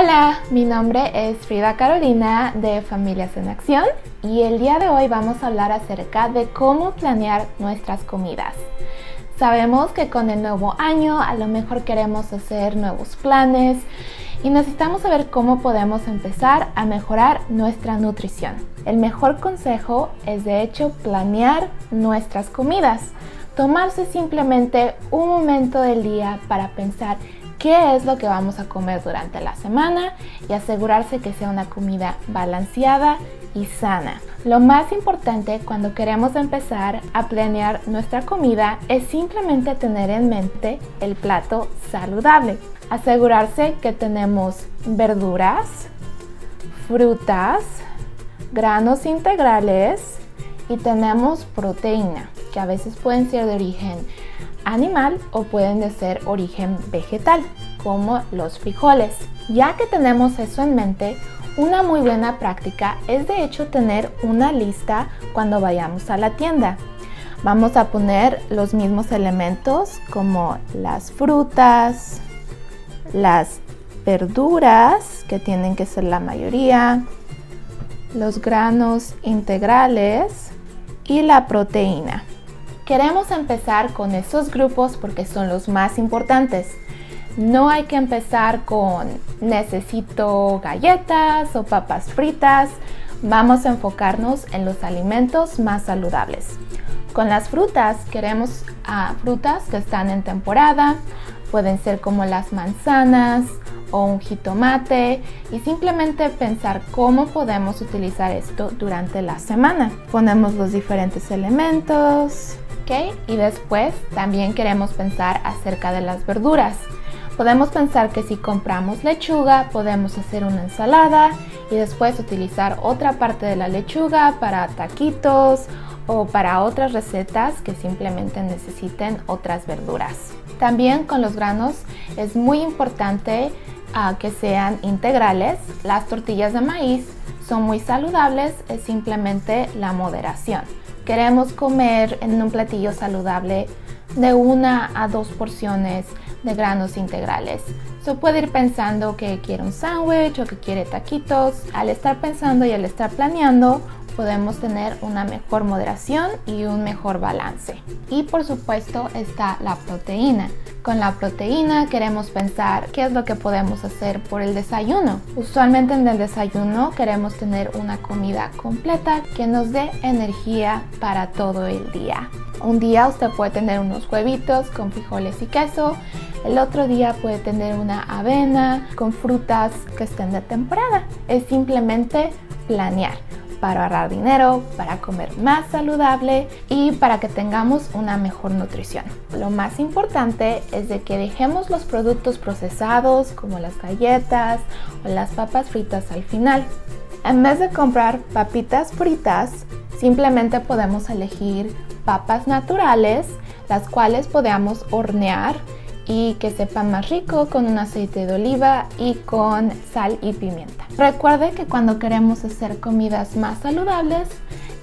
Hola, mi nombre es Frida Carolina de Familias en Acción y el día de hoy vamos a hablar acerca de cómo planear nuestras comidas. Sabemos que con el nuevo año a lo mejor queremos hacer nuevos planes y necesitamos saber cómo podemos empezar a mejorar nuestra nutrición. El mejor consejo es de hecho planear nuestras comidas. Tomarse simplemente un momento del día para pensar qué es lo que vamos a comer durante la semana y asegurarse que sea una comida balanceada y sana. Lo más importante cuando queremos empezar a planear nuestra comida es simplemente tener en mente el plato saludable. Asegurarse que tenemos verduras, frutas, granos integrales y tenemos proteína, que a veces pueden ser de origen animal o pueden de ser origen vegetal, como los frijoles. Ya que tenemos eso en mente, una muy buena práctica es de hecho tener una lista cuando vayamos a la tienda. Vamos a poner los mismos elementos como las frutas, las verduras, que tienen que ser la mayoría, los granos integrales y la proteína. Queremos empezar con esos grupos porque son los más importantes. No hay que empezar con necesito galletas o papas fritas. Vamos a enfocarnos en los alimentos más saludables. Con las frutas queremos ah, frutas que están en temporada. Pueden ser como las manzanas o un jitomate y simplemente pensar cómo podemos utilizar esto durante la semana. Ponemos los diferentes elementos, y después también queremos pensar acerca de las verduras. Podemos pensar que si compramos lechuga podemos hacer una ensalada y después utilizar otra parte de la lechuga para taquitos o para otras recetas que simplemente necesiten otras verduras. También con los granos es muy importante ah, que sean integrales. Las tortillas de maíz son muy saludables, es simplemente la moderación queremos comer en un platillo saludable de una a dos porciones de granos integrales. Se puede ir pensando que quiere un sándwich o que quiere taquitos. Al estar pensando y al estar planeando, podemos tener una mejor moderación y un mejor balance. Y por supuesto está la proteína. Con la proteína queremos pensar qué es lo que podemos hacer por el desayuno. Usualmente en el desayuno queremos tener una comida completa que nos dé energía para todo el día. Un día usted puede tener unos huevitos con frijoles y queso. El otro día puede tener una avena con frutas que estén de temporada. Es simplemente planear para ahorrar dinero, para comer más saludable y para que tengamos una mejor nutrición. Lo más importante es de que dejemos los productos procesados como las galletas o las papas fritas al final. En vez de comprar papitas fritas, simplemente podemos elegir papas naturales, las cuales podamos hornear y que sepa más rico con un aceite de oliva y con sal y pimienta. Recuerde que cuando queremos hacer comidas más saludables,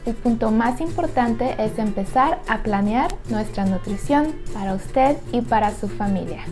el punto más importante es empezar a planear nuestra nutrición para usted y para su familia.